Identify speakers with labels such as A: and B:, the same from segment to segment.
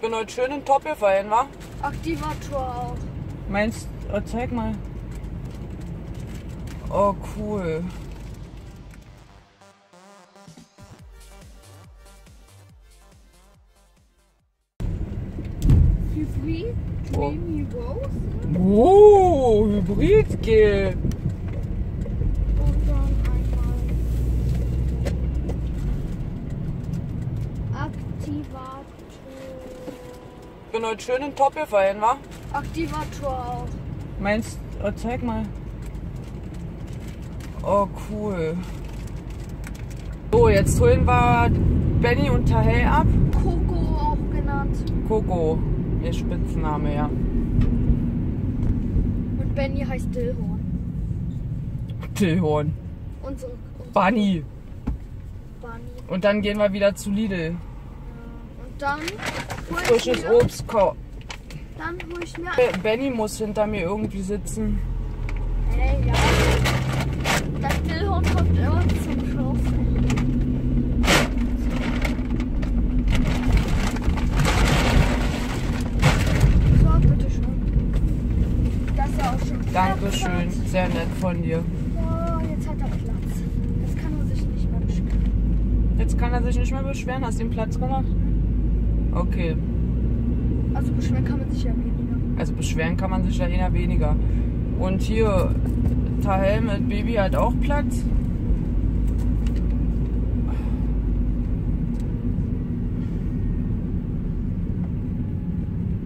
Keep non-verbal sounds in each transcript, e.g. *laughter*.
A: Bin heute schön in Top gefallen, wa?
B: Aktivator auch.
A: Meinst oh, zeig mal. Oh, cool.
B: Hybrid,
A: Oh.
B: Dreamy Rose
A: Oh, Hybrid geht.
B: und dann einmal Aktivator.
A: Bin heute schön in Top gefallen, wa?
B: Aktivator auch.
A: Meinst oh, zeig mal. Oh, cool. So, jetzt holen wir Benny und Tahel ab.
B: Coco auch genannt.
A: Coco, ihr Spitzname, ja.
B: Und Benny heißt Dillhorn.
A: Tillhorn.
B: Unsere, unsere
A: Bunny.
B: Bunny.
A: Und dann gehen wir wieder zu Lidl.
B: Und dann
A: Frisches Obst kaufen.
B: dann hol ich mir
A: Be- Benny muss hinter mir irgendwie sitzen.
B: Hey, ja. Das Dillhorn kommt immer zum Schluss. So, bitteschön. Das ist ja auch schon
A: Dankeschön, sehr nett von dir.
B: Oh, jetzt hat er Platz. Jetzt kann er sich nicht mehr beschweren.
A: Jetzt kann er sich nicht mehr beschweren. Hast du ihm Platz gemacht? Okay.
B: Also beschweren kann man sich ja weniger.
A: Also beschweren kann man sich ja eher weniger. Und hier, Tahel mit Baby hat auch Platz.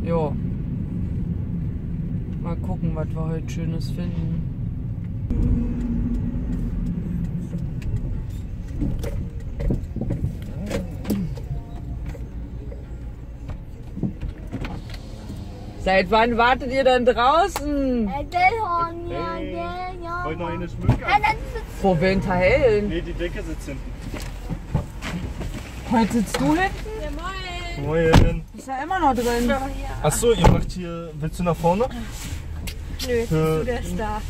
A: Jo. Mal gucken, was wir heute Schönes finden. Seit wann wartet ihr denn draußen?
B: Ja, ja, ja.
C: Wollt noch eine
B: sitzt
A: Wo will Tahel?
C: Nee, die Decke sitzt hinten.
A: Heute sitzt du hinten?
C: Moin.
A: Ist ja immer noch drin.
C: Achso, ihr macht hier. Willst du nach vorne?
D: Nö, jetzt bist du der Star.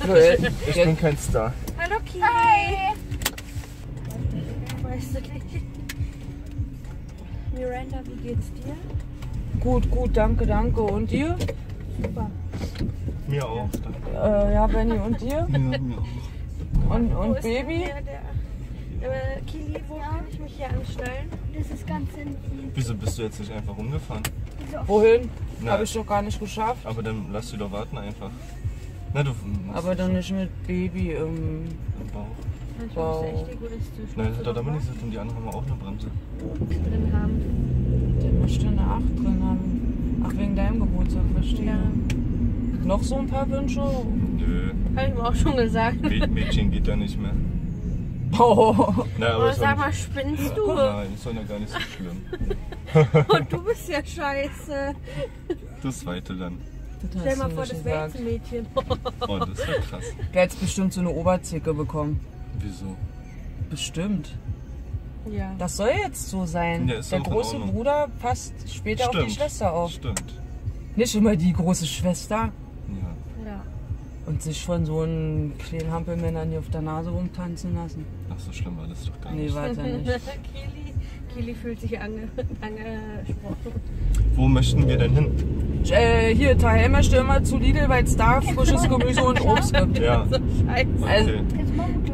C: Ich bin kein Star.
D: Hallo Kiki.
B: Hi.
D: Weißt du nicht? Miranda, wie geht's dir?
A: Gut, gut, danke, danke. Und dir?
D: Super.
C: Mir auch. Danke.
A: Äh, ja, Benny, und dir? *laughs*
C: Ja, mir auch.
A: Und,
D: Wo
A: und
D: ist
A: Baby?
D: äh, Kili, wo kann ich mich hier anschnallen?
B: Das ist ganz hinten.
C: Wieso bist du jetzt nicht einfach rumgefahren?
A: Wohin? Habe ich doch gar nicht geschafft.
C: Aber dann lass sie doch warten einfach. Na, du
A: Aber doch nicht mit Baby im.
C: im Bauch.
D: Manchmal
A: Wow.
D: bist du echt egoistisch.
C: Nein,
D: Musst
C: hat
D: du doch
C: damit
D: mal
C: nicht und die anderen haben auch eine Bremse.
D: drin haben.
A: Der möchte eine 8 drin haben. Ach, wegen deinem Geburtstag, verstehe.
D: Ja.
A: Noch so ein paar Wünsche?
C: Nö,
D: Hab ich mir auch schon gesagt.
C: Mäd- Mädchen geht da nicht mehr. *laughs*
A: Oh.
C: Na, aber ist
D: sag mal, spinnst du?
C: Nein, ist doch noch gar nicht so schlimm.
D: Und *laughs* du bist ja scheiße.
C: Das zweite dann.
A: Das
D: Stell mal vor, das wäre jetzt ein Mädchen. *laughs*
C: Oh, das ist ja krass.
A: Du hättest bestimmt so eine Oberzicke bekommen.
C: Wieso?
A: Bestimmt.
D: Ja.
A: Das soll jetzt so sein.
C: Ja,
A: Der große. Bruder passt später auf die Schwester auf.
C: Stimmt.
A: Nicht immer die große Schwester.
C: Ja.
D: ja.
A: Und sich von so einem kleinen Hampelmännern hier auf der Nase rumtanzen lassen.
C: Ach, so schlimm war das doch gar
A: Nee,
C: nicht.
A: weiter nicht. *laughs*
D: Kili, Kili fühlt sich ange, angesprochen.
C: Wo möchten wir denn hin?
A: Äh, hier, Tahel möchte immer zu Lidl, weil es da frisches *laughs* Gemüse und Obst gibt.
C: Ja,
D: So scheiße.
A: Also-
C: okay.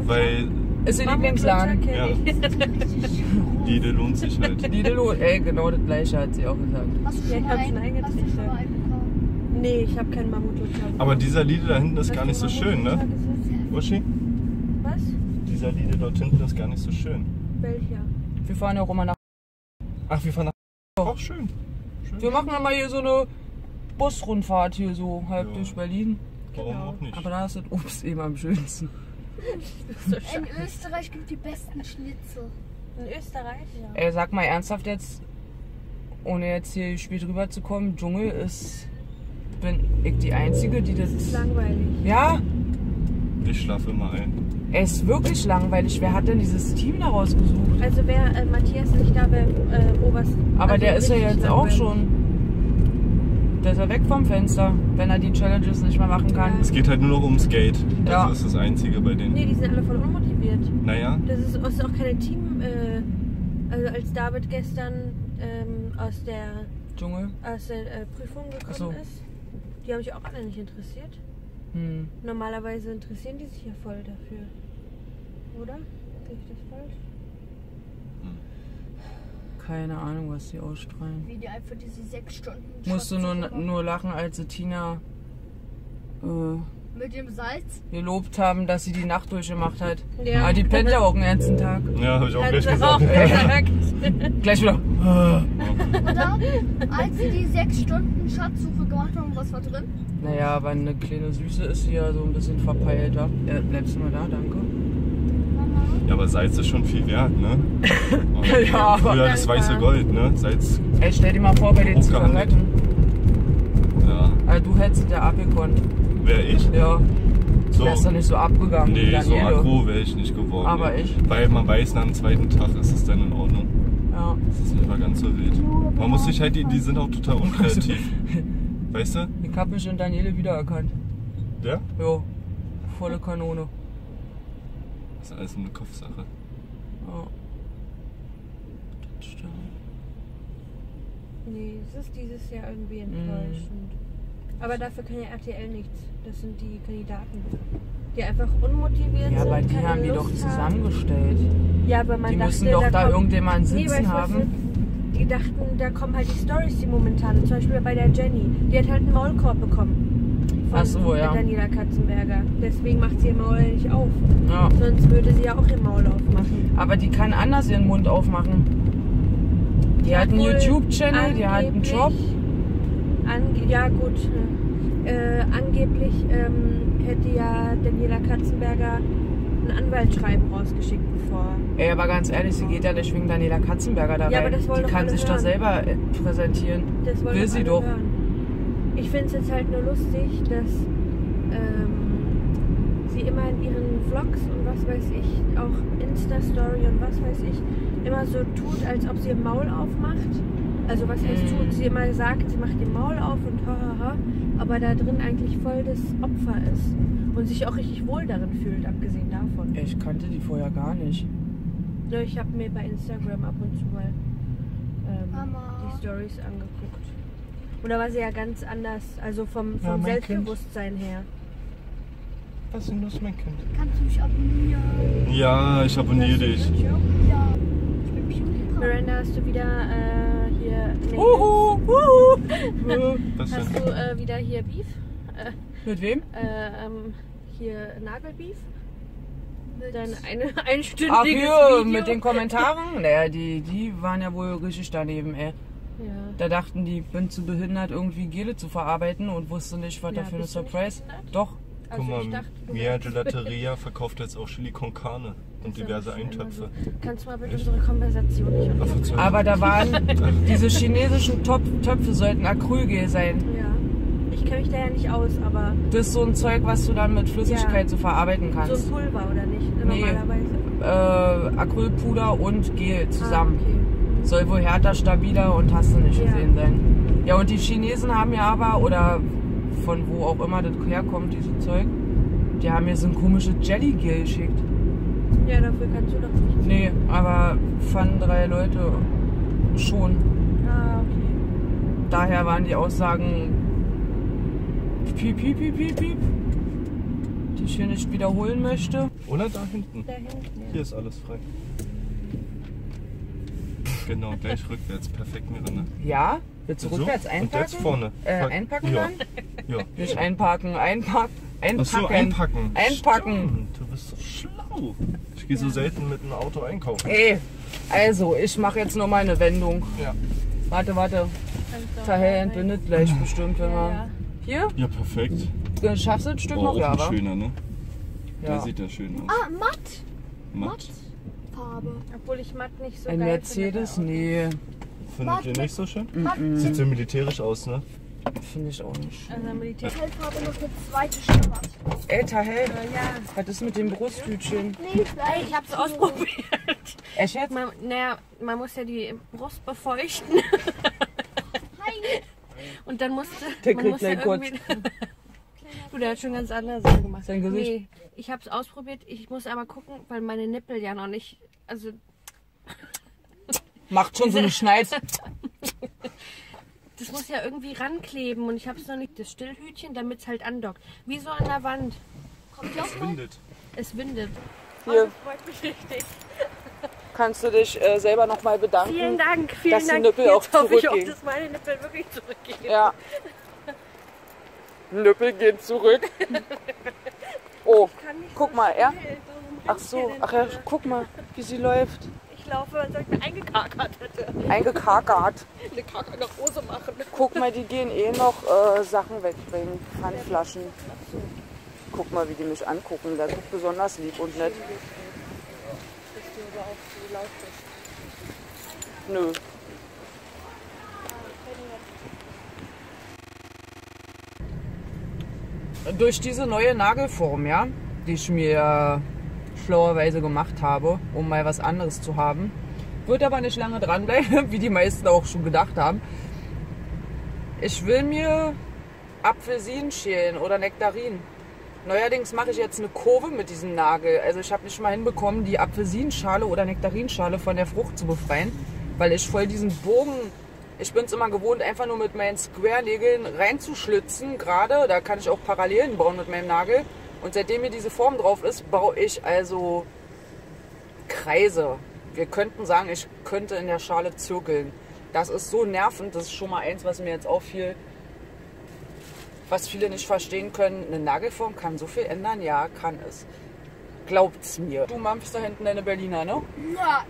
C: Weil
A: Ist ihr
D: Mammut
A: Lieblingsladen.
D: Lutscher
C: Ja.
D: ich.
C: Lidl lohnt sich halt.
A: Lidl, und- ey, genau das gleiche hat sie auch gesagt.
B: Hast du
D: Ja, ich
B: mal einen? Hast du
D: eingetreten.
B: schon mal einen bekommen?
D: Nee, ich habe keinen Mammutlutscher.
C: Aber dieser Lidl da hinten ist gar nicht so schön, ne? Uschi?
D: Was?
C: Dieser Lidl dort hinten ist gar nicht so schön.
D: Welcher?
A: Wir fahren ja auch immer nach.
C: Ach, wir fahren nach. Auch schön.
A: Wir machen ja mal hier so eine Busrundfahrt hier so halb
C: Ja.
A: durch Berlin.
C: Warum
D: Genau.
C: auch nicht?
A: Aber da ist das Obst eben am schönsten.
D: So
B: In. Österreich gibt die besten Schnitzel.
D: In Österreich? Ja.
A: Ey, sag mal ernsthaft jetzt, ohne jetzt hier spät rüber zu kommen, Dschungel ist. Bin ich die Einzige, die das.
D: Das ist langweilig.
A: Ja,
C: Ich schlafe immer ein.
A: er ist wirklich langweilig. Wer hat denn dieses Team da rausgesucht?
D: Also wer äh, Matthias nicht da wäre, äh, oberst.
A: Aber
D: also
A: der ist ja jetzt auch schon. Ist ja weg vom Fenster, wenn er die Challenges nicht mehr machen kann.
C: Es geht halt nur noch ums Geld. Das
A: Ja.
C: ist das Einzige bei denen.
D: Nee, die sind alle voll unmotiviert.
C: Naja,
D: Das ist, das ist auch keine Team. Äh, also als David gestern ähm, aus der
A: Dschungel?
D: aus der äh, Prüfung gekommen
A: so.
D: ist. Die haben sich auch alle nicht interessiert.
A: Hm.
D: Normalerweise interessieren die sich ja voll dafür. Oder? Sehe ich das falsch?
A: Keine Ahnung, was die ausstrahlen.
B: Wie die einfach diese sechs Stunden.
A: Musste nur, nur lachen, als sie Tina äh,
B: Mit dem Salz.
A: gelobt haben, dass sie die Nacht durchgemacht hat.
D: Ja.
A: Aber die pennt ja auch den ganzen Tag.
C: Ja, habe ich auch
D: Hat
C: gleich
D: sie
C: gesagt.
D: auch gesagt. *laughs*
A: Gleich wieder.
B: Oder? als sie die sechs Stunden Schatzsuche gemacht haben, was war drin?
A: Naja, aber eine kleine Süße ist sie ja so ein bisschen verpeilter. Ja, bleibst du mal da, danke.
C: Ja, aber Salz ist schon viel wert, ne? *laughs*
A: Ja, aber-
C: Früher das weiße Gold, ne? Salz,
A: Ey, stell dir mal vor, bei den. Zigaretten.
C: ja.
A: Also, du hättest es ja abgekonnt.
C: Wäre ich.
A: Ja.
C: So.
A: Wärst du nicht so abgegangen
C: Nee, so aggro wäre ich nicht geworden.
A: Aber
C: ne?
A: ich.
C: Weil man weiß, nach dem zweiten Tag ist es dann in Ordnung.
A: Ja.
C: Das ist nicht mal ganz so wild. Man muss sich halt, die, die sind auch total *laughs* unkreativ. Weißt du?
A: Ich hab mich in Daniele wiedererkannt.
C: Der?
A: Jo. Volle Kanone.
C: Das ist alles eine Kopfsache.
A: Ja. Das stimmt.
D: Nee, es ist dieses Jahr irgendwie
A: Mhm.
D: enttäuschend. Aber dafür kann ja RTL nichts. Das sind die Kandidaten. Die einfach unmotiviert
A: Ja,
D: sind.
A: aber die
D: keine
A: haben die doch
D: Lust haben.
A: zusammengestellt.
D: Ja, aber man
A: Die
D: dachte,
A: müssen doch da
D: kommt-
A: irgendjemanden
D: Nee,
A: sitzen
D: was
A: haben.
D: Die dachten, da kommen halt die Stories, die momentan. Zum Beispiel bei der Jenny. Die hat halt einen Maulkorb bekommen.
A: Ach so, ja.
D: Daniela Katzenberger. Deswegen macht sie ihr Maul nicht auf.
A: Ja.
D: Sonst würde sie ja auch ihr Maul aufmachen.
A: Aber die kann anders ihren Mund aufmachen. Die hat einen YouTube-Channel, die hat einen Job.
D: Ange ja, gut. Äh, angeblich ähm, hätte ja Daniela Katzenberger ein Anwaltsschreiben rausgeschickt, bevor.
A: Ey, aber ganz ehrlich, sie geht ja nicht wegen Daniela Katzenberger da
D: Ja,
A: rein.
D: aber das wollen
A: Die
D: doch
A: kann sich da
D: hören.
A: selber äh, präsentieren.
D: Das
A: Will
D: doch
A: sie doch.
D: Hören. Ich finde es jetzt halt nur lustig, dass ähm, sie immer in ihren Vlogs und was weiß ich, auch Insta-Story und was weiß ich, immer so tut, als ob sie ihr Maul aufmacht. Also was heißt
A: Mhm.
D: tut? Sie immer sagt, sie macht ihr Maul auf und hahaha, aber da drin eigentlich voll das Opfer ist und sich auch richtig wohl darin fühlt, abgesehen davon.
A: Ich kannte die vorher gar nicht.
D: Ja, ich habe mir bei Instagram ab und zu mal ähm, die Stories angeguckt. Und da war sie ja ganz anders, also vom,
C: Ja,
D: vom
C: mein
D: Selbstbewusstsein her.
C: Was ist denn das, mein Kind?
B: Kannst du mich abonnieren?
C: Ja, ich abonniere dich.
B: Ja. Ich bin.
D: Miranda, hast du wieder äh, hier. Nee,
A: Uhu, uhu.
C: Was
D: Hast
C: denn?
D: du äh, wieder hier Beef? Äh,
A: Mit wem?
D: äh, ähm, hier Nagelbeef? Dein eine, einstündiges
A: Ach hier,
D: Video?
A: mit den Kommentaren? *laughs* Naja, die, die waren ja wohl richtig daneben, ey.
D: Ja.
A: Da dachten die, ich bin zu behindert, irgendwie Gele zu verarbeiten und wusste nicht, was
D: Ja,
A: da für eine Surprise. Doch.
D: Also
C: Guck mal,
D: dachte,
C: Mia Gelateria *laughs* verkauft jetzt auch Chili con Carne und diverse Eintöpfe.
D: so. Kannst du mal bitte unsere Konversation nicht unterbrechen?
A: Aber da waren *laughs* diese chinesischen Top Töpfe sollten Acrylgel sein.
D: Ja. Ich kenne mich da ja nicht aus, aber
A: Das ist so ein Zeug, was du dann mit Flüssigkeit
D: Ja.
A: so verarbeiten
D: so ein
A: kannst.
D: Pulver oder nicht?
A: Nee.
D: Normalerweise.
A: Äh, Acrylpuder und Gel zusammen.
D: Ah, okay.
A: Soll wohl härter, stabiler und hast du nicht
D: Ja.
A: gesehen sein. Ja, und die Chinesen haben ja aber, oder von wo auch immer das herkommt, dieses Zeug, die haben mir so ein komisches Jelly-Gel geschickt.
D: Ja, dafür kannst du doch nichts.
A: Nee, aber fanden drei Leute schon.
D: Ah, okay.
A: Daher waren die Aussagen piep, piep, piep, piep, piep, die ich hier nicht wiederholen möchte.
C: Oder da hinten.
D: Da hinten.
C: Hier ist alles frei. Genau, gleich rückwärts. Perfekt, Miranda.
A: Ja, willst du
C: So,
A: rückwärts
C: und
A: einpacken?
C: jetzt vorne.
A: Äh,
C: Pack-
A: einpacken
C: ja.
A: dann?
C: Ja.
A: Nicht einparken, einpacken, einpacken.
C: Achso, einpacken.
A: Einpacken.
C: Stimmt, du bist so schlau. Ich gehe so selten mit einem Auto einkaufen.
A: Ey, also, ich mache jetzt noch mal eine Wendung.
C: Ja.
A: Warte, warte.
D: Du rein.
A: entbindet gleich bestimmt, wenn
D: Ja,
A: wir.
D: ja.
A: Hier?
C: Ja, perfekt.
A: Äh, Schaffst du ein Stück
C: Oh,
A: noch?
C: auch
A: Ja,
C: schöner, ne? Der
A: Ja.
C: sieht ja schön aus.
B: Ah, matt.
C: Matt.
B: Farbe.
D: Obwohl ich matt nicht so
A: Ein
D: geil
A: Mercedes?
D: finde.
A: Nee,
C: Findet ihr nicht so schön?
B: Matt.
C: Sieht so militärisch aus, ne?
A: finde ich auch nicht.
D: Also Militär.
B: Hellfarbe noch eine zweite Stadt.
A: Ey, Tahel,
D: Äh, ja.
A: was ist mit dem Brusthütchen?
B: Nee,
D: Ey, ich hab's ausprobiert.
A: Echt jetzt?
D: Man, naja, man muss ja die Brust befeuchten. Und dann musste.
A: Der
D: man
A: kriegt
D: muss ja
A: gleich kurz.
D: irgendwie- *laughs* Du, der hat schon ganz andere Sachen gemacht.
A: Sein Gesicht.
D: Nee, ich hab's ausprobiert. Ich muss aber gucken, weil meine Nippel ja noch nicht. Also,
A: Macht schon so eine Schneid.
D: Das muss ja irgendwie rankleben und ich habe es noch nicht. Das Stillhütchen, damit es halt andockt. Wie so an der Wand.
B: Kommt
C: Es
B: Jochen?
C: windet.
D: Es windet. Oh,
A: Hier.
D: das freut mich richtig.
A: Kannst du dich äh, selber nochmal bedanken?
D: Vielen Dank, vielen
A: dass die
D: Dank.
A: Nippel
D: Jetzt
A: auch
D: hoffe ich auch, dass meine Nippel wirklich zurückgehen.
A: Ja. Nippel gehen zurück. *laughs* Oh,
D: Kann nicht
A: guck
D: so
A: mal, er. Ach so, ach ja, guck mal, wie sie läuft.
D: Ich laufe, als ob ich mir eingekakert hätte.
A: Eingekakert.
D: Eine Kacke nach Hose machen.
A: Guck mal, die gehen eh noch äh, Sachen wegbringen. Pfandflaschen. Guck mal, wie die mich angucken. Der guckt besonders lieb und nett. Nö. Durch diese neue Nagelform, ja, die ich mir schlauerweise gemacht habe, um mal was anderes zu haben, wird aber nicht lange dranbleiben, *laughs* wie die meisten auch schon gedacht haben. Ich will mir Apfelsinen schälen oder Nektarinen. Neuerdings mache ich jetzt eine Kurve mit diesem Nagel. Also ich habe nicht mal hinbekommen, die Apfelsinenschale oder Nektarinschale von der Frucht zu befreien, weil ich voll diesen Bogen, ich bin es immer gewohnt, einfach nur mit meinen Square-Nägeln reinzuschlitzen. Gerade, da kann ich auch Parallelen bauen mit meinem Nagel. Und seitdem mir diese Form drauf ist, baue ich also Kreise. Wir könnten sagen, ich könnte in der Schale zirkeln. Das ist so nervend, das ist schon mal eins, was mir jetzt auffiel, was viele nicht verstehen können. Eine Nagelform kann so viel ändern, ja, kann es. Glaubt's mir. Du mampfst da hinten deine Berliner, ne?
B: Ja.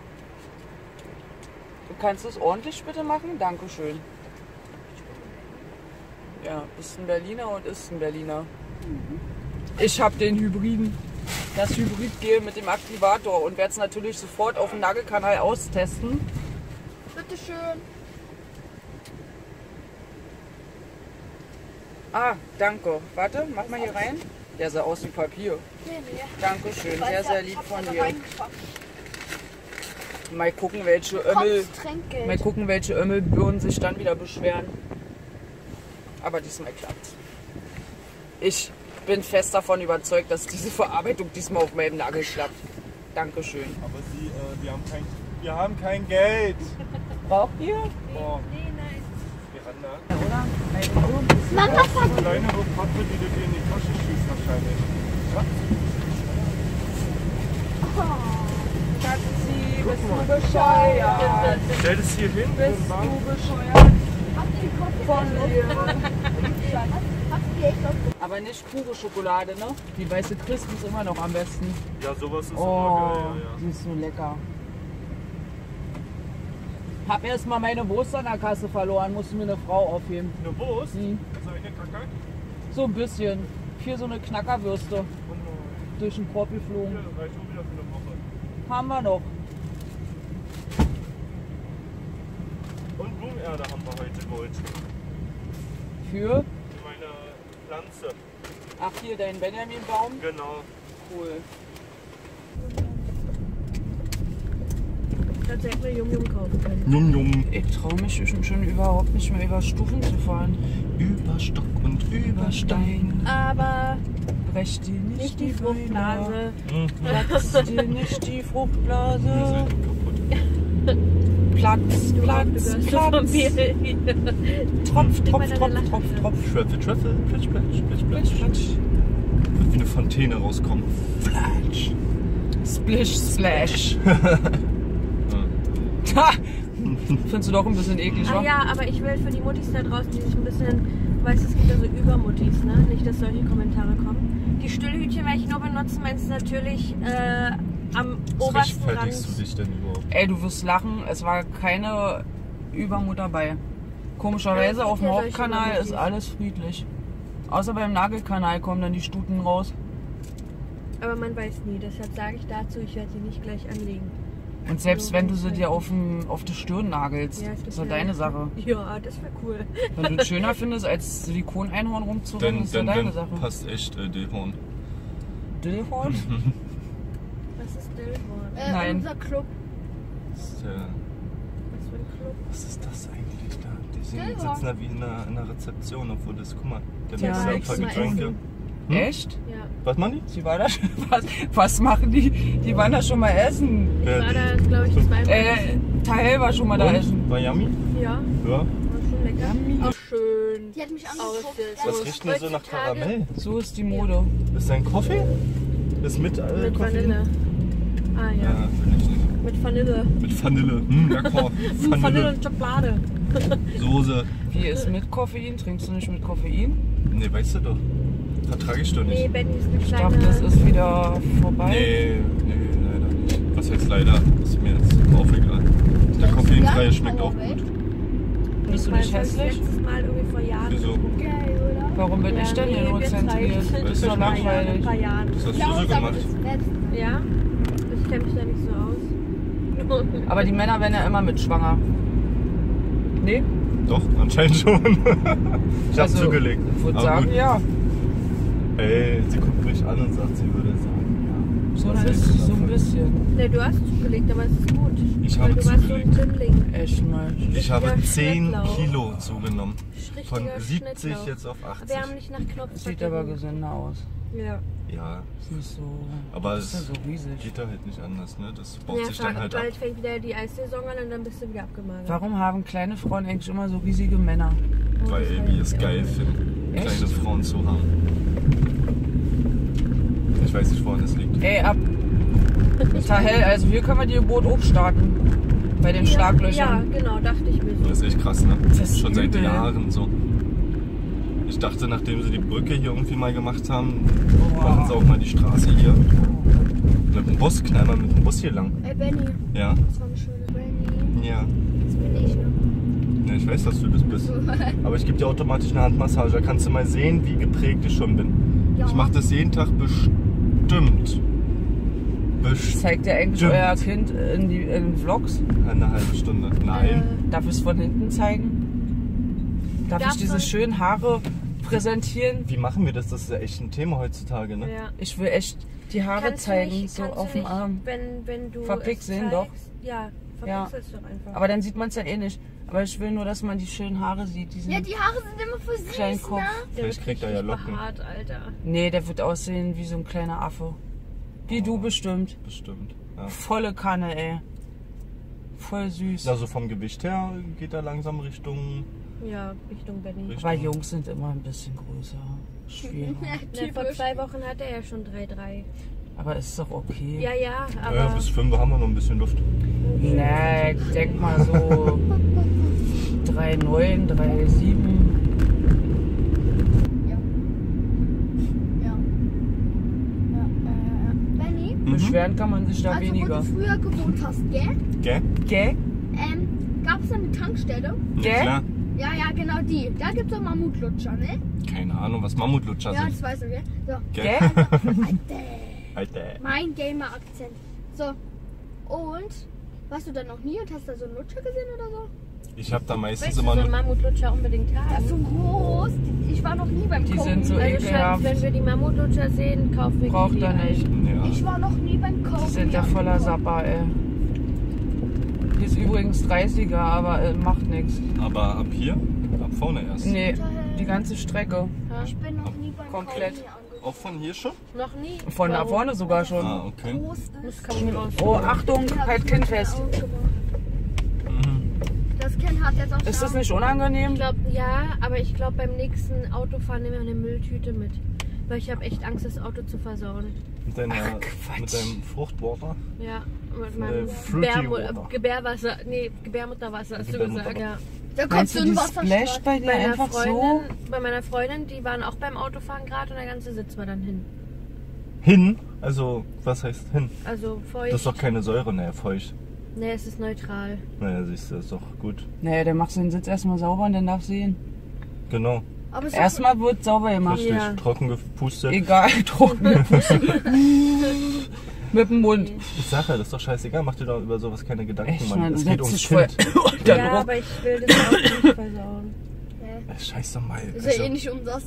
A: Du kannst es ordentlich bitte machen? Dankeschön. Ja, bist ein Berliner und ist ein Berliner. Ich habe den Hybriden. Das Hybridgel mit dem Aktivator und werde es natürlich sofort auf dem Nagelkanal austesten.
B: Bitteschön.
A: Ah, danke. Warte, mach mal hier rein. Der sah aus wie Papier.
B: Nee, nee.
A: Dankeschön, sehr, sehr lieb von dir. Mal gucken, welche Ömmel, mal gucken, welche Ömmelbirnen sich dann wieder beschweren. Aber diesmal klappt's. Ich bin fest davon überzeugt, dass diese Verarbeitung diesmal auf meinem Nagel klappt. Dankeschön.
C: Aber sie, äh, wir haben kein, wir haben kein Geld.
A: Braucht ihr?
C: Boah,
D: Nee, nein.
C: Miranda.
B: Mama, Papa.
C: Kleinere Pappe, die du dir in die Tasche schießt wahrscheinlich.
A: Schatzi, bist du bescheuert?
C: Stell das hier hin.
A: Bist du bescheuert? Von *laughs* dir. Aber nicht pure Schokolade, ne? Die weiße Crisp ist immer noch am besten.
C: Ja, sowas ist
A: Oh,
C: immer geil. Ja,
A: die ist so lecker. Hab erst mal meine Wurst an der Kasse verloren, musste mir eine Frau aufheben.
C: ja. Eine Wurst? Also eine Kacke?
A: so ein bisschen. Für so eine Knackerwürste
C: Und äh,
A: durch den Korb
C: ja,
A: geflogen.
C: das reicht schon wieder für eine Woche.
A: Haben wir noch.
C: Und Blumenerde haben wir heute geholt.
A: Für,
C: Für meine Pflanze.
A: ach hier, dein Benjaminbaum.
C: Genau.
A: Cool.
D: Kannst du echt mal Jum Jum kaufen können.
C: Jum Jum.
A: Ich traue mich schon, schon überhaupt nicht mehr über Stufen zu fahren.
C: Über Stock und über Stein.
D: Aber
A: Brech dir nicht,
D: nicht die
A: Beine.
D: Fruchtblase.
A: Platz dir nicht die Fruchtblase. *laughs* Platz, Platz, Platz. Tropf, Tropf, Tropf, Tropf. Tropf.
C: Tröpfel, Tröpfel, platsch, platsch, platsch,
A: Platsch,
C: platsch.
A: platsch.
C: Wird wie eine Fontäne rauskommen. Flatsch.
A: Splish, splash. *laughs* *laughs* Findest du doch ein bisschen eklig,
D: Ah
A: wa?
D: ja, aber ich will für die Muttis da draußen, die sich ein bisschen, weißt du, es gibt ja so Übermuttis, ne? Nicht, dass solche Kommentare kommen. Die Stillhütchen werde ich nur benutzen, wenn es natürlich äh, am obersten Rand.
C: du dich denn überhaupt?
A: Ey, du wirst lachen, es war keine Übermut dabei. Komischerweise auf dem Hauptkanal ist alles friedlich. Außer beim Nagelkanal kommen dann die Stuten raus.
D: Aber man weiß nie, deshalb sage ich dazu, ich werde sie nicht gleich anlegen.
A: Und selbst wenn du sie dir auf, dem, auf die Stirn nagelst,
D: Ja,
A: ist ja
D: ja-
A: deine Sache.
D: Ja, das wäre cool.
A: Wenn du *laughs* es schöner findest, als Silikoneinhorn rumzurennen,
C: Dann,
A: ist ja
C: dann,
A: deine
C: dann
A: Sache.
C: passt echt äh, Dillhorn.
A: Dillhorn? *laughs*
D: Was
A: Nein.
B: Unser Club.
C: Das ist, äh,
D: Was für ein Club?
C: was ist das eigentlich da? Die sind, sitzen da wie in einer, in einer Rezeption, obwohl das, guck mal, der
A: Ja,
C: ein
A: nix
C: paar
A: mal
C: Getränke. Hm?
A: Echt?
D: Ja.
C: Was machen die?
A: Sie war da schon, *laughs* was, was machen die? Die waren da schon mal essen.
D: Ich
C: Ja,
D: war da, glaube ich, zweimal.
A: Äh, Tahel war schon mal da
C: Und?
A: essen.
C: War yummy?
D: ja,
C: Ja.
D: war schon lecker. Auch schön.
B: Die hat mich angeguckt. Ja,
C: Was riecht denn so nach Karamell?
A: So ist die Mode.
C: Ist dein Kaffee? Ist mit, äh,
D: Mit
C: Koffein?
D: Vanille. Ah ja.
C: Ja, ich.
D: Mit Vanille.
C: Mit Vanille. Hm, lecker. *laughs*
D: Vanille
C: Vanille.
D: und Schokolade. *laughs*
C: Soße.
A: Wie ist mit Koffein? Trinkst du nicht mit Koffein?
C: Nee, weißt du doch. Vertrage ich doch
D: Nee,
C: nicht.
D: Benny ist eine
A: Ich
D: kleine.
A: dachte, das ist wieder vorbei.
C: Nee, nee, leider nicht. Was heißt leider? Ist mir jetzt auch egal. Der koffeinfreie schmeckt auch gut.
A: Bist du nicht
D: das
A: hässlich?
D: letztes Mal irgendwie vor Jahren.
C: Wieso?
B: Geil, oder?
A: Warum bin ich denn hier nur zentriert? Das ist doch
C: ich
A: langweilig.
C: Das hast
B: Ja,
C: du so gemacht.
B: das.
D: Ja? Ich kenne mich da nicht so aus.
A: Aber die Männer werden ja immer mit schwanger. Nee?
C: Doch, anscheinend schon. *laughs* ich hab
A: Also,
C: zugelegt.
A: Ich würde sagen,
C: gut.
A: ja.
C: Ey, sie guckt mich an und sagt, sie würde sagen,
A: So,
C: Was
A: ein
C: hältst du
A: bisschen, so ein bisschen.
D: Ne, du hast zugelegt, aber es ist gut.
C: Ich habe
D: du warst so ein
C: zugelegt.
D: Dümmling.
A: Echt mal.
C: ja. Ich habe
D: Richtiger
C: 10
D: Schnittlauch.
C: Kilo zugenommen. Von 70
D: Schnittlauch.
C: jetzt auf 80.
D: Wir haben nicht nach Knopf.
A: Sieht aber gesünder aus.
D: Ja.
C: Ja,
A: Ist nicht so.
C: aber
A: ist ja
C: es
A: so riesig.
C: geht da halt nicht anders, ne? Das baut
D: Ja,
C: sich dann halt ab.
D: bald fängt wieder die Eissaison an und dann bist du wieder abgemagert.
A: Warum haben kleine Frauen eigentlich immer so riesige Männer?
D: Oh,
C: Weil
D: das
C: wir es geil finden,
A: Echt?
C: kleine Frauen zu haben. Ich weiß nicht, woran es liegt.
A: Ey, ab. *laughs* Tahel, also hier können wir die Geburt auch starten. Bei den
D: Ja,
A: Schlaglöchern.
D: Ja, genau, dachte ich mir so.
C: Das ist echt krass, ne?
A: Das ist
C: Schon seit
A: übel.
C: Jahren so. Ich dachte, nachdem sie die Brücke hier irgendwie mal gemacht haben,
A: Boah.
C: machen sie auch mal die Straße hier. Mit dem Bus, knallen wir mit dem Bus hier lang.
B: Ey, Benny,
C: Ja?
B: das war eine schöne Benny.
C: Ja.
B: Das bin ich, ne?
C: Ne, ich weiß, dass du das bist. *laughs* Aber ich gebe dir automatisch eine Handmassage. Da kannst du mal sehen, wie geprägt ich schon bin.
B: Ja.
C: Ich mache das jeden Tag bestimmt. Bestimmt.
A: Zeigt ihr eigentlich euer Kind in, die, in Vlogs?
C: Eine halbe Stunde. Nein.
A: Darf ich es von hinten zeigen? Darf
D: Darf
A: ich diese
D: man.
A: schönen Haare präsentieren?
C: Wie machen wir das? Das ist ja echt ein Thema heutzutage, ne?
D: Ja.
A: Ich will echt die Haare
D: Kannst
A: zeigen,
D: nicht-
A: so auf dem Arm.
D: Wenn, wenn du
A: Verpixeln
D: es
A: doch.
D: Ja,
A: Ja.
D: verpixel es doch einfach.
A: Aber dann sieht man es ja eh nicht. Aber ich will nur, dass man die schönen Haare sieht. Die sind
B: Ja, die Haare sind immer für süß,
A: kleinen Kopf.
B: ne?
D: Der
C: Vielleicht kriegt er ja Locken.
D: behaart, Alter.
A: Nee, der wird aussehen wie so ein kleiner Affe. Wie du bestimmt.
C: Bestimmt. Ja.
A: Volle Kanne, ey. Voll süß.
C: Also vom Gewicht her geht er langsam Richtung.
D: Ja, Richtung Benny.
C: Richtung
A: Weil Jungs sind immer ein bisschen größer. Schwieriger. *laughs*
D: Ja, vor zwei Wochen hatte er ja schon 3,3.
A: Aber ist doch okay.
D: Ja, ja, aber.
C: Ja, bis 5 haben wir noch ein bisschen Luft.
A: Nee, ich denk mal so *laughs* 3,9, 3,7.
B: Ja. Ja. Ja, äh, Benny,
A: Beschweren kann man sich da
B: also wo
A: weniger.
B: du früher gewohnt hast, gell?
C: Gell?
A: Gell?
B: Ähm, gab es eine Tankstelle?
C: Ja,
A: Gell?
C: klar.
B: Ja, ja, genau die. Da gibt es auch Mammutlutscher, ne?
C: Keine Ahnung, was Mammutlutscher
B: Ja,
C: sind.
B: das weißt du, gell? So,
C: Gell?
A: Gell?
C: Alter. *laughs*
B: mein Gamer-Akzent. So, und warst du da noch nie und hast da so einen Lutscher gesehen oder so?
C: Ich habe da meistens
D: Weißt du,
C: immer
D: so einen. Mammutlutscher unbedingt
B: Das ist so
D: haben.
B: groß. Ich war noch nie beim
A: Die
B: Kochen.
A: sind so
D: Also,
A: ekelhaft.
D: Wenn wir die Mammutlutscher sehen, kaufen wir
A: Braucht
D: die
A: er nicht.
B: Ich
C: Ja.
B: war noch nie beim Kochen.
A: Die sind ja voller Sapper, ey. Übrigens 30er, aber äh, macht nichts.
C: Aber ab hier? Ab vorne erst.
A: Nee, die ganze Strecke.
B: Ich bin noch nie beim
A: Komplett.
C: Auch von hier schon?
D: Noch nie.
A: Von da vorne sogar schon.
C: Ah, okay.
A: Oh, Achtung, halt Kind fest.
C: Mhm.
B: Das Kind hat jetzt auch
A: Ist das nicht unangenehm?
D: Ich glaube, ja, aber ich glaube, beim nächsten Autofahren nehmen wir eine Mülltüte mit. Weil ich habe echt Angst, das Auto zu versauen.
C: Mit, deiner,
A: Ach,
C: mit deinem Fruchtwater?
D: Ja, mit
C: Äh,
D: Gebärmu. Gebärwasser. Nee, Gebärmutterwasser hast du
C: Gebärmutter-
D: gesagt. Ja.
B: Da kommt so
A: du,
B: ein
A: splasht bei dir
D: Bei, einer
A: einfach so?
D: Freundin, bei meiner Freundin, die waren auch beim Autofahren gerade und der ganze Sitz war dann hin.
C: Hin? Also, was heißt hin?
D: Also feucht.
C: Das ist doch keine Säure, naja, feucht.
D: nee, es ist neutral.
C: Naja, siehst du, ist doch gut.
A: Naja, dann machst du den Sitz erstmal sauber und dann darfst du ihn.
C: Genau.
A: Erstmal wird sauber gemacht.
C: Richtig,
D: Ja.
C: trocken gepustet.
A: Egal, *laughs* trocken. *laughs* Mit dem Mund.
C: Ich sag ja, das ist doch scheißegal, mach dir doch über sowas keine Gedanken,
A: Echt,
C: Mann.
A: man,
C: Es geht ums Kind. *laughs*
D: ja,
A: Druck.
D: aber ich will das Auto nicht *laughs* versauen.
C: Äh, Scheiß doch mal.
B: Ist ja
C: Also,
B: eh nicht um das.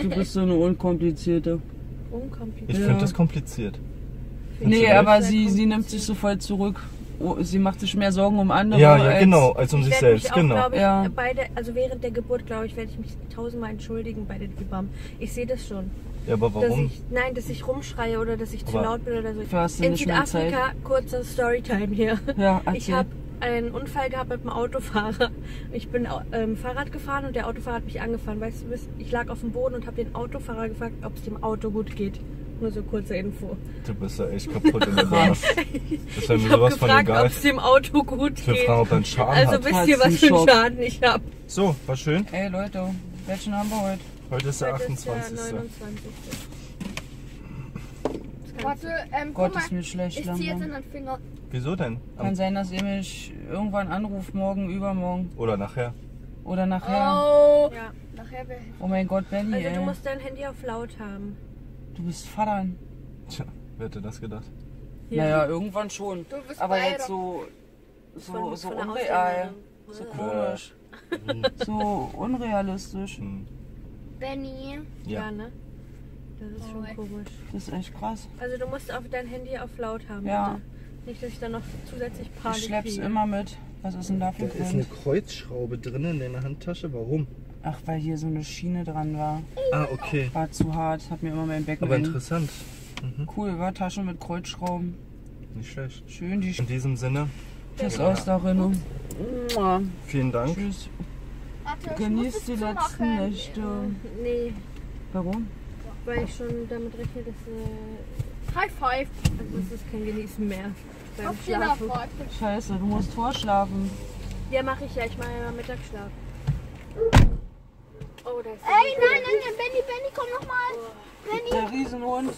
A: Du bist so eine unkomplizierte.
D: Unkompliziert.
C: ich
A: Ja.
C: finde das kompliziert.
A: Nee,
C: recht.
A: aber sie, sie nimmt sich so voll zurück. Oh, Sie macht sich mehr Sorgen um andere.
C: Ja, ja,
A: als-
C: genau, als um
D: Ich
C: sich
D: werde
C: selbst,
D: mich auch,
C: genau.
D: ich,
A: Ja.
D: beide, also während der Geburt, glaube ich, werde ich mich tausendmal entschuldigen bei den Hebammen. Ich sehe das schon.
C: Ja, aber
D: Dass
C: warum?
D: ich, nein, dass ich rumschreie oder dass ich zu
C: Aber-
D: laut bin oder so.
A: Hast du
D: In
A: nicht mehr
D: Südafrika, kurzer Storytime hier.
A: Ja, *laughs*
D: Ich
A: erzähl.
D: habe einen Unfall gehabt mit dem Autofahrer. Ich bin ähm, Fahrrad gefahren und der Autofahrer hat mich angefahren. Weißt du, ich lag auf dem Boden und habe den Autofahrer gefragt, ob es dem Auto gut geht. Nur so kurze Info.
C: Du bist ja echt kaputt in der *laughs* Birne. Das wäre
D: Ich
C: mir von
D: gefragt, ob
C: egal.
D: es dem Auto gut
C: Ich
D: geht.
C: fragen, ob er einen Schaden
D: Also
C: hat.
D: wisst ihr, was für einen Schaden ich habe.
C: So, war schön.
A: Ey Leute, welchen haben wir heute?
C: Heute ist der
D: Heute ist
C: 28.
D: der 29. Das kannst
B: Warte, ähm,
A: Gott,
B: guck mal.
A: ist mir schlecht
B: Ich zieh jetzt in den Finger.
C: Wieso denn?
A: Kann
C: Am,
A: sein, dass ihr mich irgendwann anruft, morgen, übermorgen
C: oder nachher?
A: oder nachher.
B: Oh.
D: Ja.
B: Nachher
A: Oh mein Gott, Benny,
D: Also
A: ey.
D: du musst dein Handy auf laut haben.
A: Du bist Vater.
C: Tja, wer hätte das gedacht?
A: Naja, irgendwann schon.
B: Du bist
A: Aber jetzt so, so,
D: Von-
A: so
D: von
A: unreal. So komisch. *laughs* so unrealistisch.
C: Hm.
B: Benny.
D: Ja.
C: Ja.
D: ne? Das ist schon
B: Oh.
D: komisch.
A: Das ist echt krass.
D: Also du musst auf dein Handy auf laut haben.
A: Ja.
D: Bitte. Nicht, dass ich dann noch zusätzlich
A: Ich
D: Panik
A: schlepp's
D: kriege.
A: immer mit. Was ist denn da für
C: Da ist eine? Kreuzschraube drin in deiner Handtasche. Warum?
A: Ach, weil hier so eine Schiene dran war.
C: Ah, okay.
A: War zu hart. Hat mir immer mein Becken
C: Aber interessant.
A: Cool, war Tasche mit Kreuzschrauben.
C: Nicht schlecht.
A: Schön, die
C: In diesem Sinne,
A: Tschüss aus darin. Mua.
C: vielen Dank.
A: Tschüss.
B: Warte,
A: Genießt
B: es
A: die letzten. Nächte.
D: Nee,
A: Warum?
D: weil ich schon damit rechne, dass, äh,
B: High five.
D: also das ist kein Genießen mehr beim
B: Auf
D: Schlafen.
A: Scheiße, du musst vorschlafen.
D: Ja, mache ich ja. Ich mache ja Mittagsschlaf. Oh, da ist der
B: Ey, nein, nein, nein, Benny, Benny, komm nochmal. Benny.
A: Der Riesenhund.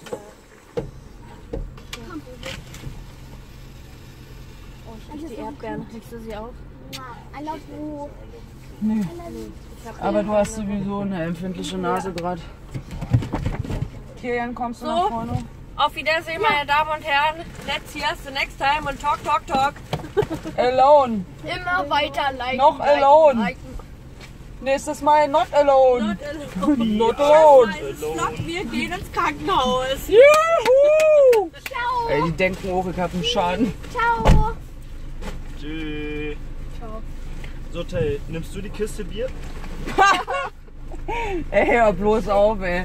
D: Oh, ich riech die Erdbeeren. Riechst du sie auch?
B: I love you.
A: Nee.
D: Ich hab
A: Aber
D: die-
A: du hast sowieso eine empfindliche Nase gerade. Kilian, kommst du
D: So.
A: nach vorne?
D: Auf Wiedersehen, meine Damen und Herren. Let's see us the next time und talk, talk, talk.
A: Alone.
B: Immer weiter liken.
A: Noch
B: liken,
A: alone.
B: liken.
A: Nächstes Mal not alone.
D: Not alone. *laughs*
A: Not alone.
D: Wir gehen ins Krankenhaus.
A: Juhu!
B: Ciao.
A: Ey, die denken auch, ich hab einen Schaden.
B: Ciao.
C: Tschüss.
B: Ciao.
C: So, Tay, nimmst du die Kiste Bier? *laughs*
A: Ey, hör bloß auf, ey.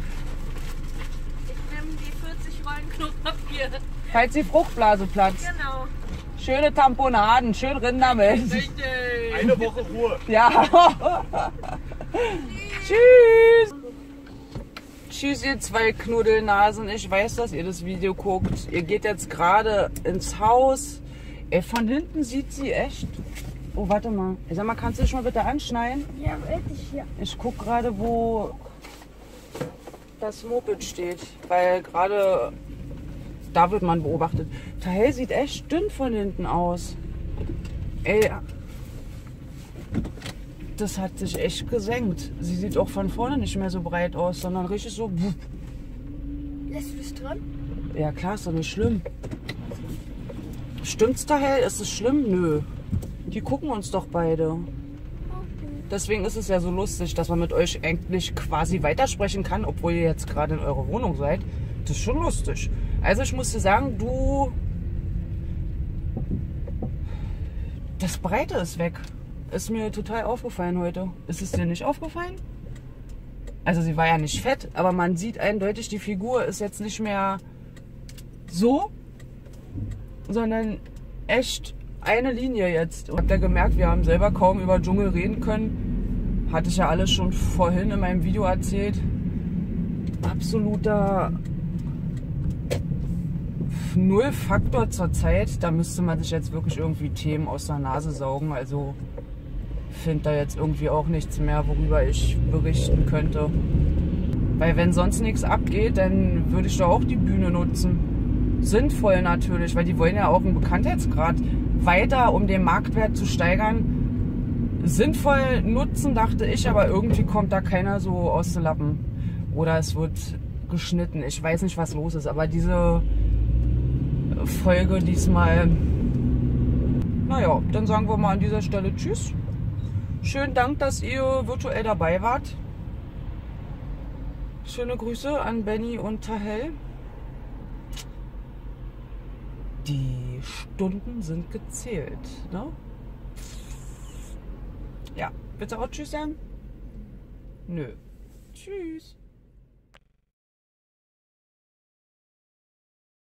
D: Ich nehme die 40 Rollen Klopapier.
A: Falls die Fruchtblase platzt.
D: Genau.
A: Schöne Tamponaden, schön Rindermilch.
C: Eine Woche Ruhe.
A: Ja. Tschüss. Tschüss, ihr zwei Knuddelnasen. Ich weiß, dass ihr das Video guckt. Ihr geht jetzt gerade ins Haus. Ey, von hinten sieht sie echt. Oh, warte mal. Ey, Sag mal, kannst du dich mal bitte anschneiden?
B: Ja, wirklich hier.
A: Ich guck gerade, wo das Moped steht. Weil gerade da wird man beobachtet. Tahel sieht echt dünn von hinten aus. Ey, das hat sich echt gesenkt. Sie sieht auch von vorne nicht mehr so breit aus, sondern richtig so.
B: Lässt du das drin?
A: Ja klar, ist doch nicht schlimm. Stimmt's Tahel? Ist es schlimm? Nö. Die gucken uns doch beide. Deswegen ist es ja so lustig, dass man mit euch eigentlich quasi weitersprechen kann, obwohl ihr jetzt gerade in eurer Wohnung seid. Das ist schon lustig. Also ich muss dir sagen, du... Das Breite ist weg. Ist mir total aufgefallen heute. Ist es dir nicht aufgefallen? Also sie war ja nicht fett, aber man sieht eindeutig, die Figur ist jetzt nicht mehr so, sondern echt eine Linie jetzt. Und habt ihr gemerkt, wir haben selber kaum über Dschungel reden können. Hatte ich ja alles schon vorhin in meinem Video erzählt. Absoluter Null-Faktor zur Zeit. Da müsste man sich jetzt wirklich irgendwie Themen aus der Nase saugen. Also finde da jetzt irgendwie auch nichts mehr, worüber ich berichten könnte. Weil wenn sonst nichts abgeht, dann würde ich da auch die Bühne nutzen. Sinnvoll natürlich, weil die wollen ja auch einen Bekanntheitsgrad weiter, um den Marktwert zu steigern. Sinnvoll nutzen, dachte ich, aber irgendwie kommt da keiner so aus den Lappen. Oder es wird geschnitten. Ich weiß nicht, was los ist, aber diese Folge diesmal. Naja, dann sagen wir mal an dieser Stelle Tschüss. Schönen Dank, dass ihr virtuell dabei wart. Schöne Grüße an Benny und Tahel. Die Stunden sind gezählt, ne? Ja, bitte auch Tschüss sagen? Nö. Tschüss.